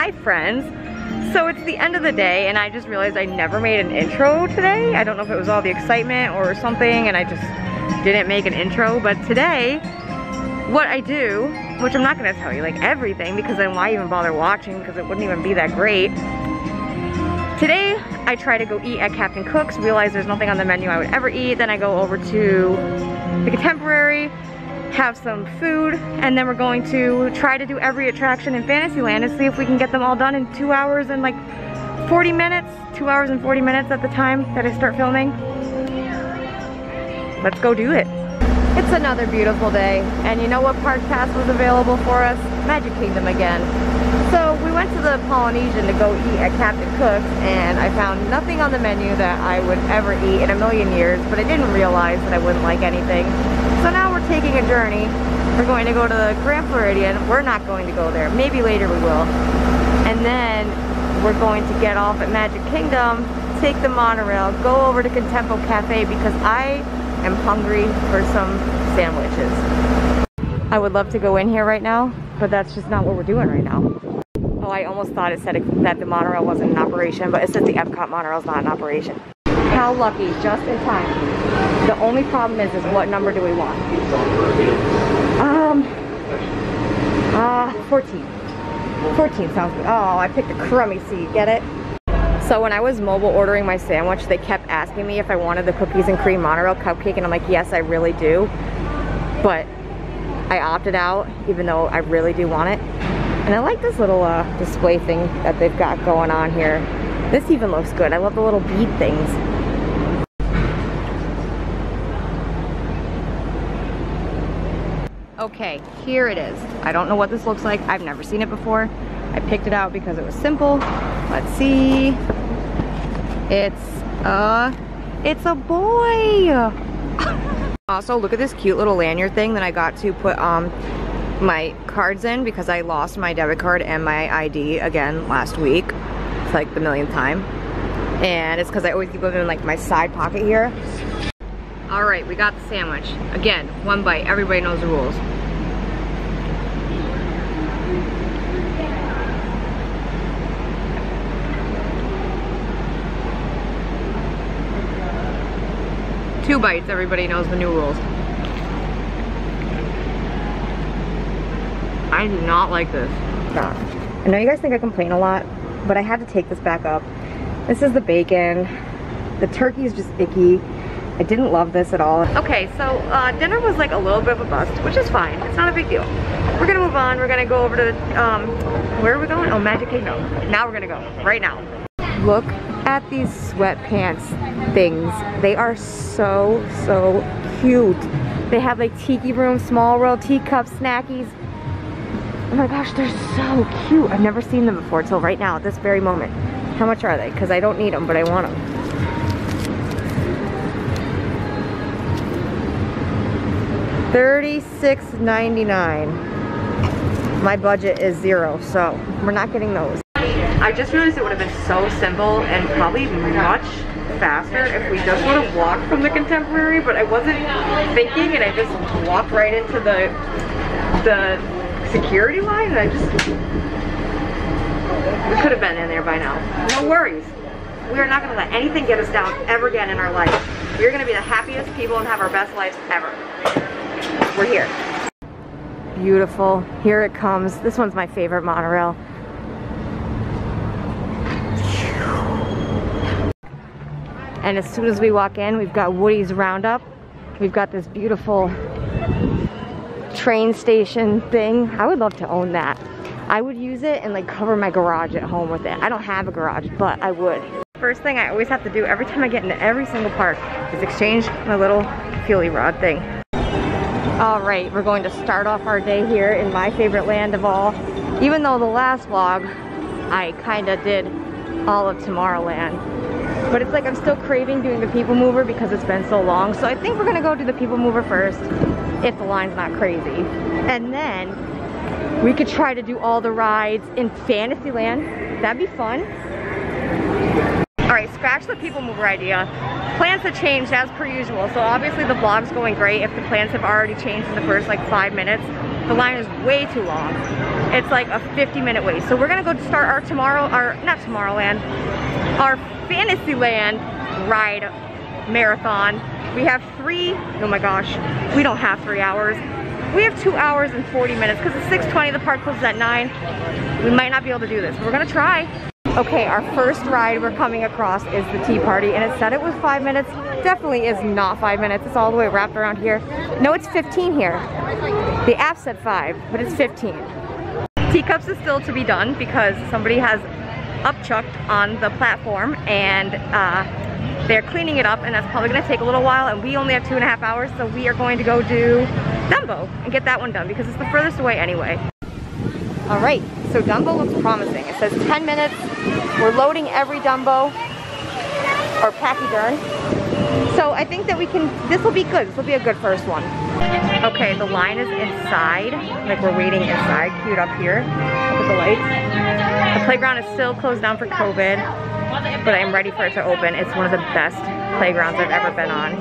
Hi friends. So it's the end of the day and I just realized I never made an intro today. I don't know if it was all the excitement or something and I just didn't make an intro, but today, what I do, which I'm not gonna tell you like everything because then why even bother watching because it wouldn't even be that great. Today, I try to go eat at Captain Cook's, realize there's nothing on the menu I would ever eat, then I go over to the Contemporary, have some food, and then we're going to try to do every attraction in Fantasyland and see if we can get them all done in two hours and like 40 minutes, two hours and 40 minutes at the time that I start filming. Let's go do it. It's another beautiful day, and you know what park pass was available for us? Magic Kingdom again. So we went to the Polynesian to go eat at Captain Cook's, and I found nothing on the menu that I would ever eat in a million years, but I didn't realize that I wouldn't like anything. So now we're taking a journey. We're going to go to the Grand Floridian. We're not going to go there. Maybe later we will. And then we're going to get off at Magic Kingdom, take the monorail, go over to Contempo Cafe because I am hungry for some sandwiches. I would love to go in here right now, but that's just not what we're doing right now. Oh, I almost thought it said it, that the monorail wasn't in operation, but it says the Epcot monorail is not in operation. How lucky, just in time. The only problem is, is what number do we want? Um, uh, 14. 14 sounds good. Oh, I picked a crummy seat, get it? So when I was mobile ordering my sandwich, they kept asking me if I wanted the cookies and cream monorail cupcake, and I'm like, yes, I really do. But I opted out, even though I really do want it. And I like this little uh, display thing that they've got going on here. This even looks good. I love the little bead things. Okay, here it is. I don't know what this looks like. I've never seen it before. I picked it out because it was simple. Let's see. It's, uh, it's a boy. also, look at this cute little lanyard thing that I got to put um, my cards in because I lost my debit card and my ID again last week. It's like the millionth time. And it's because I always keep them in like my side pocket here. All right, we got the sandwich. Again, one bite, everybody knows the rules. Two bites, everybody knows the new rules. I do not like this. I know you guys think I complain a lot, but I had to take this back up. This is the bacon. The turkey is just icky. I didn't love this at all. Okay, so uh, dinner was like a little bit of a bust, which is fine. It's not a big deal. We're gonna move on. We're gonna go over to, um, where are we going? Oh, Magic Kingdom. Now we're gonna go, right now. Look at these sweatpants things. They are so, so cute. They have like tiki room, small world, teacups, snackies. Oh my gosh, they're so cute. I've never seen them before until right now, at this very moment. How much are they? Because I don't need them, but I want them. Thirty-six ninety-nine. My budget is zero, so we're not getting those. I just realized it would have been so simple and probably much faster if we just would have walked from the Contemporary, but I wasn't thinking and I just walked right into the the security line and I just we could have been in there by now. No worries. We are not going to let anything get us down ever again in our life. We're going to be the happiest people and have our best lives ever. We're here. Beautiful. Here it comes. This one's my favorite monorail. And as soon as we walk in, we've got Woody's Roundup. We've got this beautiful train station thing. I would love to own that. I would use it and like cover my garage at home with it. I don't have a garage, but I would. First thing I always have to do every time I get into every single park is exchange my little feely rod thing. All right, we're going to start off our day here in my favorite land of all. Even though the last vlog, I kind of did all of Tomorrowland. But it's like I'm still craving doing the People Mover because it's been so long. So I think we're gonna go do the People Mover first, if the line's not crazy. And then we could try to do all the rides in Fantasyland. That'd be fun. All right, scratch the People Mover idea. Plans have changed as per usual. So obviously the vlog's going great if the plans have already changed in the first like five minutes. The line is way too long. It's like a 50 minute wait. So we're gonna go start our tomorrow, our, not Tomorrowland, our Fantasyland ride marathon. We have three, oh my gosh, we don't have three hours. We have two hours and 40 minutes because it's 6.20, the park closes at nine. We might not be able to do this, but we're gonna try. Okay, our first ride we're coming across is the Tea Party, and it said it was five minutes. Definitely is not five minutes. It's all the way wrapped around here. No, it's 15 here. The app said five, but it's 15. Teacups is still to be done because somebody has upchucked on the platform and uh, they're cleaning it up and that's probably gonna take a little while and we only have two and a half hours so we are going to go do Dumbo and get that one done because it's the furthest away anyway. All right, so Dumbo looks promising. It says 10 minutes. We're loading every Dumbo, or pachyderm. So I think that we can, this will be good. This will be a good first one. Okay, the line is inside. Like we're waiting inside, queued up here with the lights. The playground is still closed down for COVID, but I'm ready for it to open. It's one of the best playgrounds I've ever been on.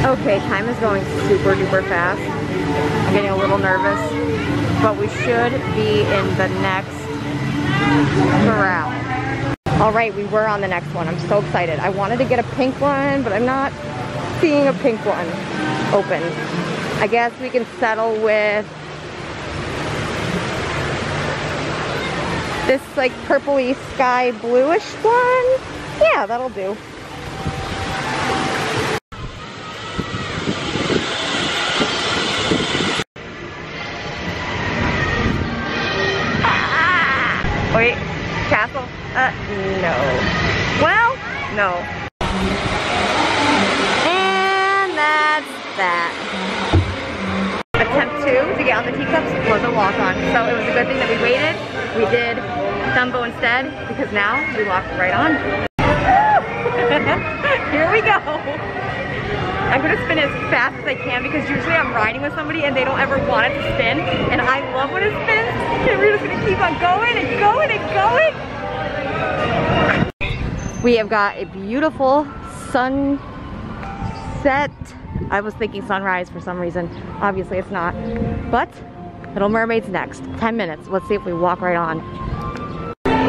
Okay, time is going super duper fast. I'm getting a little nervous, but we should be in the next corral. All right, we were on the next one. I'm so excited. I wanted to get a pink one, but I'm not seeing a pink one open. I guess we can settle with this like purpley sky bluish one. Yeah, that'll do. Two to get on the teacups was a walk-on. So it was a good thing that we waited. We did Dumbo instead because now we walk right on. Here we go. I'm gonna spin as fast as I can because usually I'm riding with somebody and they don't ever want it to spin. And I love when it spins. And we're just gonna keep on going and going and going. We have got a beautiful sunset. I was thinking sunrise for some reason. Obviously it's not. But Little Mermaid's next. 10 minutes. Let's see if we walk right on.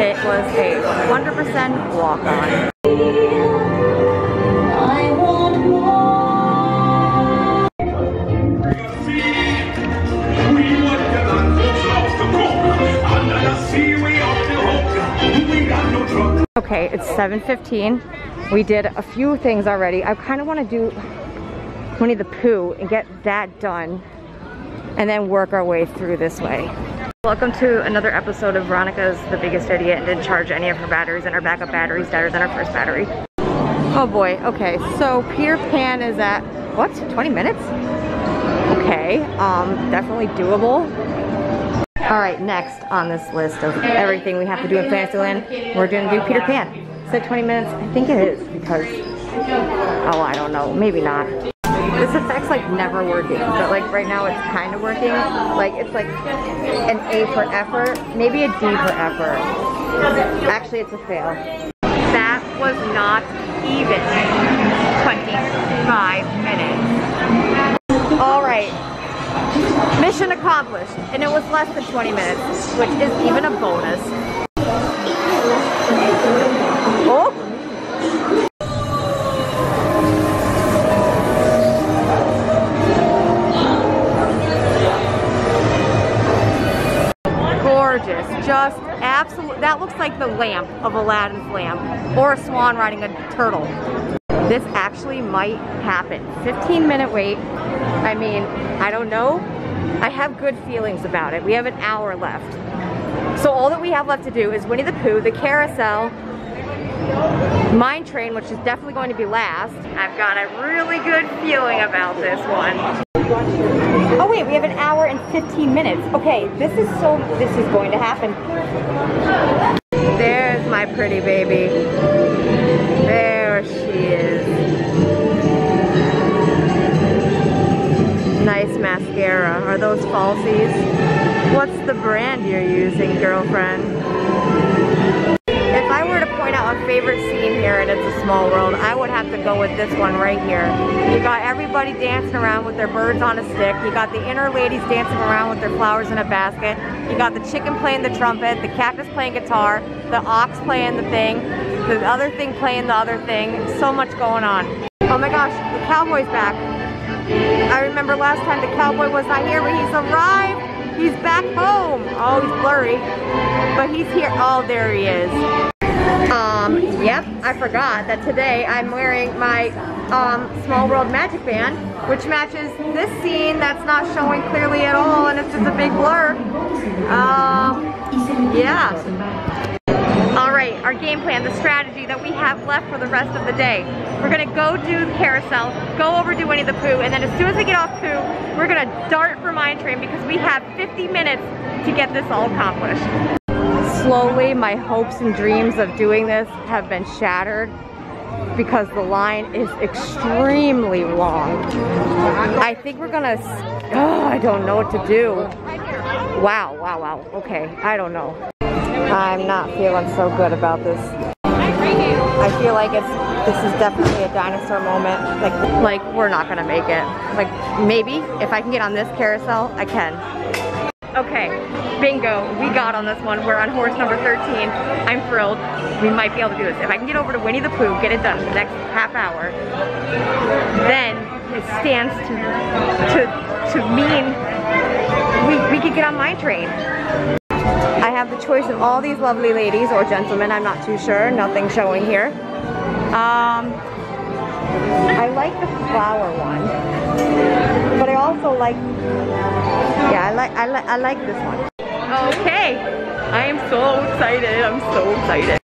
It was a 100% walk on. Okay, it's 7.15. We did a few things already. I kind of want to do Winnie the Pooh and get that done and then work our way through this way. Welcome to another episode of Veronica's The Biggest Idiot and didn't charge any of her batteries and her backup battery's better than her first battery. Oh boy, okay, so Peter Pan is at, what, 20 minutes? Okay, um, definitely doable. All right, next on this list of everything we have to do in Fantasyland, we're gonna do Peter Pan. It 20 minutes? I think it is because, oh, I don't know, maybe not. This effect's like never working, but like right now it's kind of working. Like it's like an A for effort, maybe a D for effort. Actually, it's a fail. That was not even 25 minutes. All right, mission accomplished, and it was less than 20 minutes, which is even a bonus. Gorgeous. Just absolute. That looks like the lamp of Aladdin's lamp or a swan riding a turtle. This actually might happen. 15 minute wait. I mean, I don't know. I have good feelings about it. We have an hour left. So all that we have left to do is Winnie the Pooh, the carousel, Mine Train, which is definitely going to be last. I've got a really good feeling about this one. Oh wait, we have an hour and 15 minutes. Okay, this is so, this is going to happen. There's my pretty baby. There she is. Nice mascara. Are those falsies? What's the brand you're using, girlfriend? I were to point out a favorite scene here, and it's a Small World, I would have to go with this one right here. You got everybody dancing around with their birds on a stick. You got the inner ladies dancing around with their flowers in a basket. You got the chicken playing the trumpet, the cactus playing guitar, the ox playing the thing, the other thing playing the other thing. So much going on. Oh my gosh, the cowboy's back. I remember last time the cowboy was not here, but he's arrived. He's back home. Oh, he's blurry. But he's here. Oh, there he is. Um, yep, I forgot that today I'm wearing my um, Small World Magic Band, which matches this scene that's not showing clearly at all and it's just a big blur. Um, yeah. All right, our game plan, the strategy that we have left for the rest of the day. We're gonna go do the carousel, go over do Winnie the Pooh, and then as soon as we get off Pooh, we're gonna dart for Mine Train because we have 50 minutes to get this all accomplished. Slowly, my hopes and dreams of doing this have been shattered because the line is extremely long. I think we're gonna, oh, I don't know what to do. Wow, wow, wow, okay, I don't know. I'm not feeling so good about this. I feel like it's this is definitely a dinosaur moment. Like like we're not gonna make it. Like maybe if I can get on this carousel, I can. Okay, bingo, we got on this one. We're on horse number 13. I'm thrilled. We might be able to do this. If I can get over to Winnie the Pooh, get it done in the next half hour, then it stands to to to mean we, we could get on Mine Train. I have the choice of all these lovely ladies or gentlemen, I'm not too sure, nothing showing here. Um, I like the flower one, but I also like, yeah, I like, I like, I like this one. Okay, I am so excited, I'm so excited.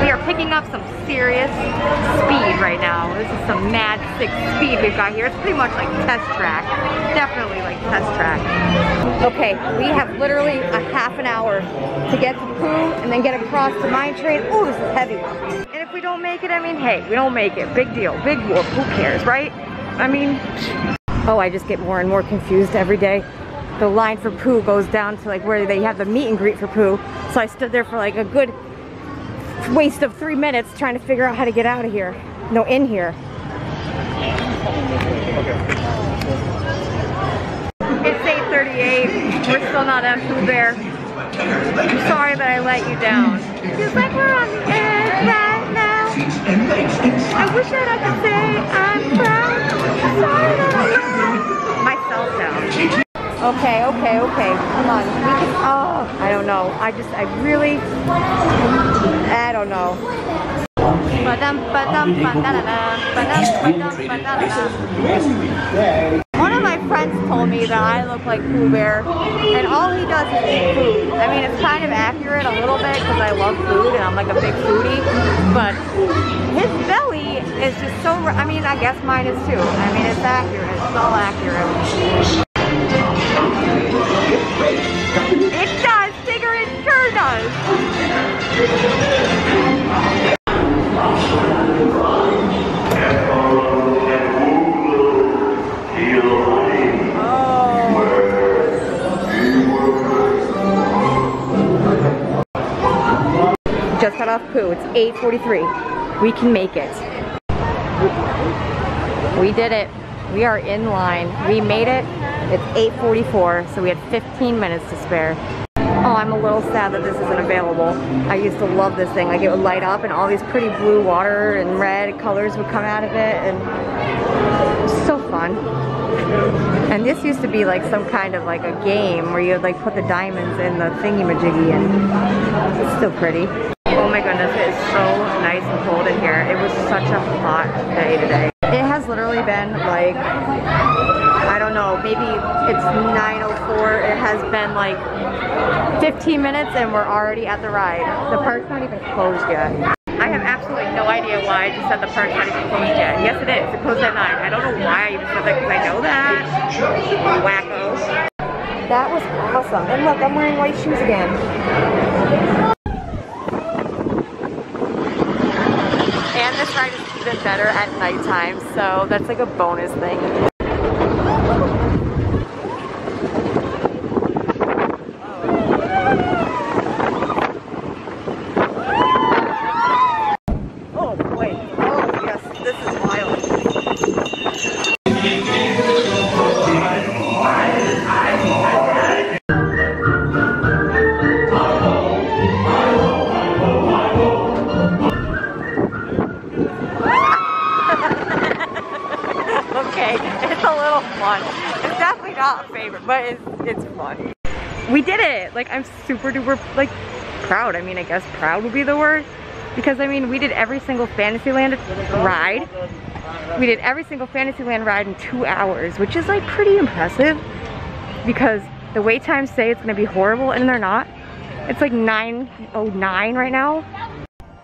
We are picking up some serious speed right now. This is some mad sick speed we've got here. It's pretty much like test track. Definitely like test track. Okay, we have literally a half an hour to get to Pooh and then get across to Mine Train. Oh, this is heavy. If we don't make it, I mean, hey, we don't make it. Big deal, big whoop, who cares, right? I mean, oh, I just get more and more confused every day. The line for Pooh goes down to like where they have the meet and greet for Pooh. So I stood there for like a good waste of three minutes trying to figure out how to get out of here. No, in here. It's 8.38. We're still not at Pooh Bear. I'm sorry that I let you down. Feels like we're on the edge right now. I wish that I could say I'm proud. Sorry that I let myself down. Okay, okay, okay. Come on. We can, oh, I don't know. I just, I really, I don't know. One of my friends told me that I look like Pooh Bear, and all he does is eat food. I mean, it's kind of accurate a little bit because I love food and I'm like a big foodie, but his belly is just so, I mean, I guess mine is too. I mean, it's accurate. It's all accurate. It does, Tigger, it sure does. Off Pooh. It's 8.43. We can make it. We did it. We are in line. We made it. It's 8.44, so we had 15 minutes to spare. Oh, I'm a little sad that this isn't available. I used to love this thing. Like it would light up and all these pretty blue water and red colors would come out of it and it was so fun. And this used to be like some kind of like a game where you would like put the diamonds in the thingy-majiggy and it's still pretty. My goodness, it is so nice and cold in here. It was such a hot day today. It has literally been like, I don't know, maybe it's 9.04. It has been like 15 minutes and we're already at the ride. The park's not even closed yet. I have absolutely no idea why I just said the park's not even closed yet. Yes it is, it closed at 9. I don't know why I even said that because I know that. Wacko. That was awesome. And look, I'm wearing white shoes again. And this ride is even better at nighttime, so that's like a bonus thing. It's, it's fun. We did it. Like, I'm super duper, like, proud. I mean, I guess proud would be the word. Because, I mean, we did every single Fantasyland ride. We did every single Fantasyland ride in two hours, which is, like, pretty impressive. Because the wait times say it's gonna be horrible, and they're not. It's like 9.09 right now.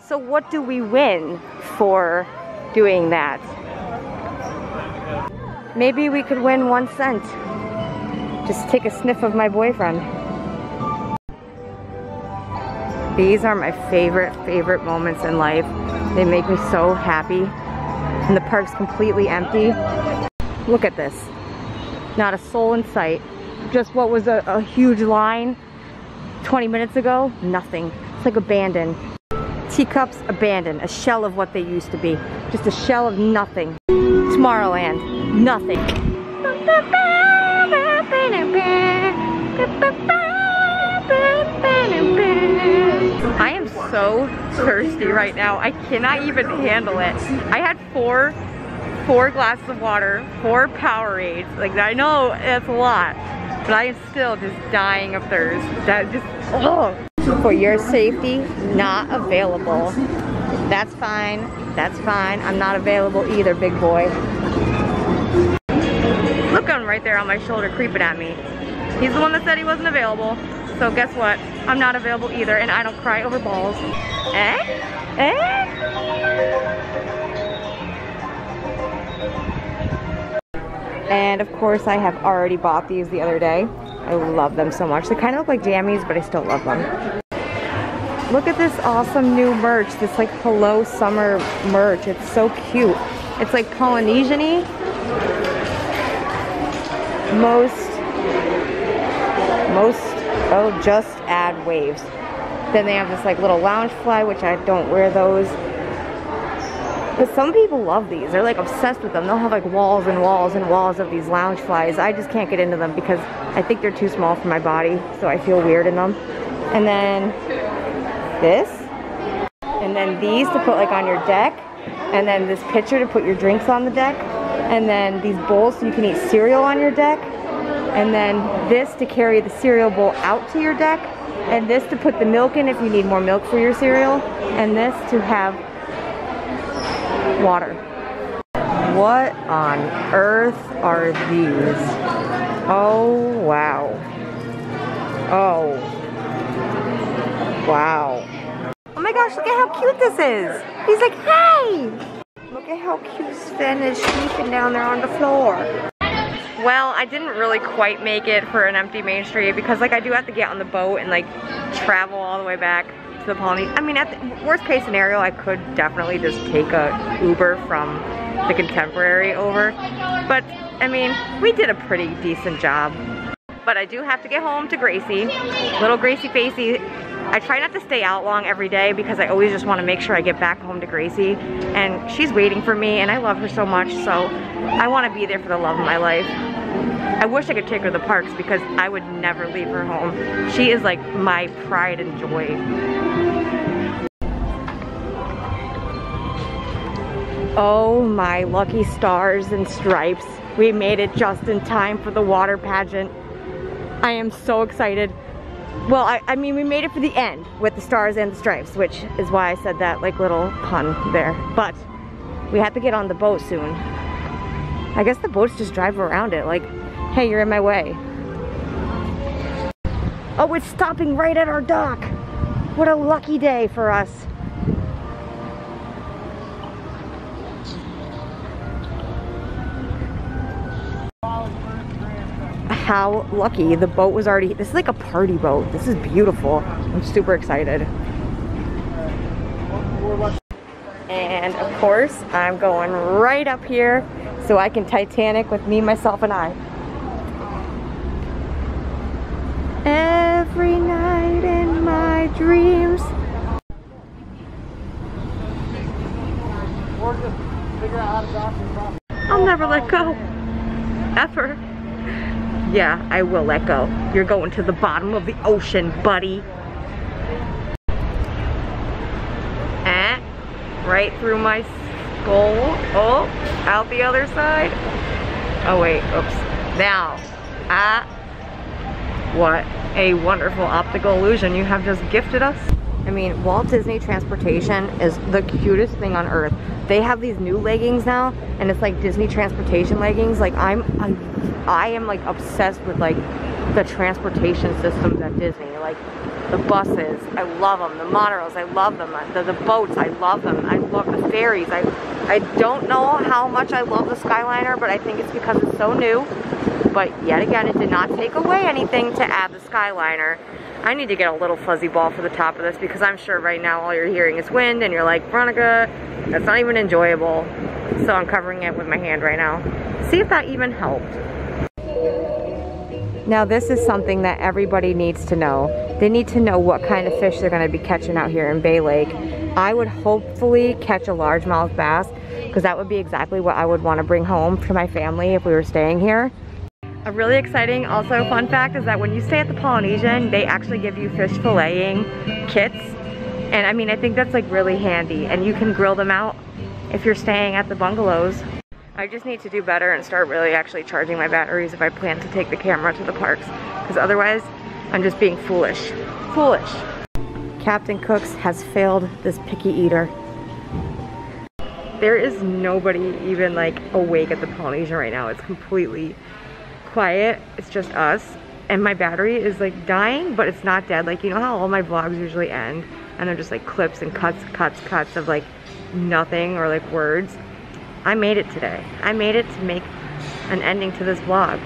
So what do we win for doing that? Maybe we could win one cent. Just take a sniff of my boyfriend. These are my favorite, favorite moments in life. They make me so happy. And the park's completely empty. Look at this. Not a soul in sight. Just what was a, a huge line 20 minutes ago, nothing. It's like abandoned. Teacups abandoned, a shell of what they used to be. Just a shell of nothing. Tomorrowland, nothing. I am so thirsty right now. I cannot even handle it. I had four, four glasses of water, four Powerades. Like I know that's a lot, but I am still just dying of thirst. That just, oh. For your safety, not available. That's fine, that's fine. I'm not available either, big boy. Look him right there on my shoulder creeping at me. He's the one that said he wasn't available. So guess what? I'm not available either and I don't cry over balls. Eh? Eh? And of course I have already bought these the other day. I love them so much. They kind of look like jammies, but I still love them. Look at this awesome new merch. This like hello summer merch. It's so cute. It's like Polynesian-y. Most, most, oh, just add waves. Then they have this like little lounge fly, which I don't wear those. But some people love these. They're like obsessed with them. They'll have like walls and walls and walls of these Loungeflies. I just can't get into them because I think they're too small for my body. So I feel weird in them. And then this. And then these to put like on your deck. And then this pitcher to put your drinks on the deck. And then these bowls so you can eat cereal on your deck. And then this to carry the cereal bowl out to your deck. And this to put the milk in if you need more milk for your cereal. And this to have water. What on earth are these? Oh, wow. Oh. Wow. Oh my gosh, look at how cute this is. He's like, hey! Look at how cute Sven is sleeping down there on the floor. Well, I didn't really quite make it for an empty Main Street because like I do have to get on the boat and like travel all the way back to the Polynesian. I mean, at the worst case scenario, I could definitely just take a Uber from the Contemporary over. But, I mean, we did a pretty decent job. But I do have to get home to Gracie. Little Gracie Facey. I try not to stay out long every day because I always just want to make sure I get back home to Gracie. And she's waiting for me and I love her so much, so I want to be there for the love of my life. I wish I could take her to the parks because I would never leave her home. She is like my pride and joy. Oh my lucky stars and stripes. We made it just in time for the water pageant. I am so excited. Well, I, I, mean, we made it for the end with the stars and the stripes, which is why I said that like little pun there. But we have to get on the boat soon. I guess the boats just drive around it like, hey, you're in my way. Oh, it's stopping right at our dock. What a lucky day for us. How lucky the boat was already this is like a party boat. This is beautiful. I'm super excited. And of course i'm going right up here so i can titanic with me myself and i. Every night in my dreams. I'll never let go. Ever yeah, I will let go. You're going to the bottom of the ocean, buddy. Eh, right through my skull. Oh, out the other side. Oh wait, oops. Now, ah, What a wonderful optical illusion you have just gifted us. I mean, Walt Disney Transportation is the cutest thing on earth. They have these new leggings now, and it's like Disney Transportation leggings. Like I'm, I, I am like obsessed with like the transportation systems at Disney. Like the buses, I love them. The monorails, I love them. Uh, the, the boats, I love them. I love the ferries. I, I don't know how much I love the Skyliner, but I think it's because it's so new. But yet again, it did not take away anything to add the Skyliner. I need to get a little fuzzy ball for the top of this because I'm sure right now all you're hearing is wind and you're like, Veronica, that's not even enjoyable. So I'm covering it with my hand right now. See if that even helped. Now this is something that everybody needs to know. They need to know what kind of fish they're gonna be catching out here in Bay Lake. I would hopefully catch a largemouth bass because that would be exactly what I would wanna bring home to my family if we were staying here. A really exciting also fun fact is that when you stay at the Polynesian, they actually give you fish filleting kits. And I mean, I think that's like really handy and you can grill them out if you're staying at the bungalows. I just need to do better and start really actually charging my batteries if I plan to take the camera to the parks. Because otherwise, I'm just being foolish. Foolish. Captain Cooks has failed this picky eater. There is nobody even like awake at the Polynesian right now. It's completely quiet. It's just us. And my battery is like dying, but it's not dead. Like, you know how all my vlogs usually end? And they're just like clips and cuts, cuts, cuts of like nothing or like words. I made it today. I made it to make an ending to this vlog.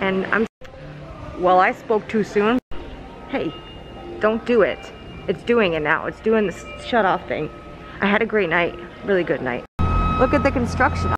And I'm, well, I spoke too soon. Hey, don't do it. It's doing it now. It's doing this shut off thing. I had a great night, really good night. Look at the construction.